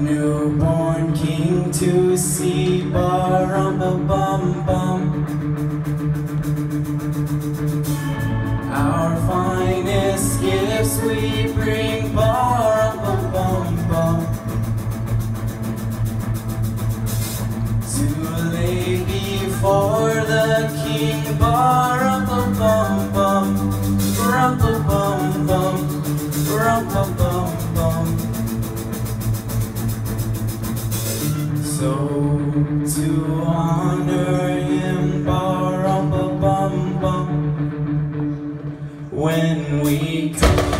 newborn king to see Barum bum bum Our finest gifts we bring Barum bum bum To lay before the king Barum bum So to honor him, bar bum bum when we come.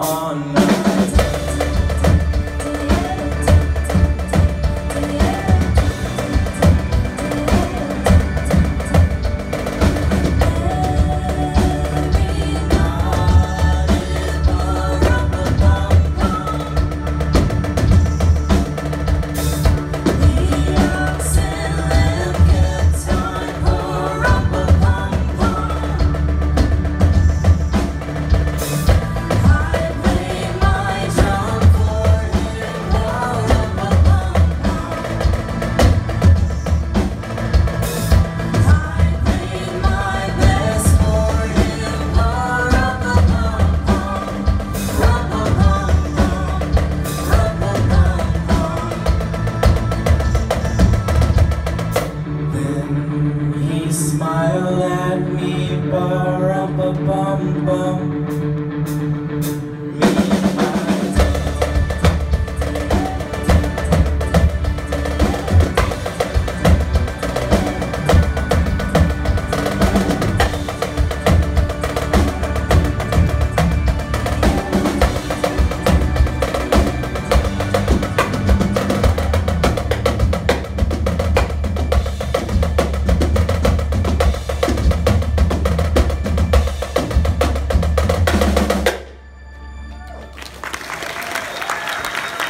on.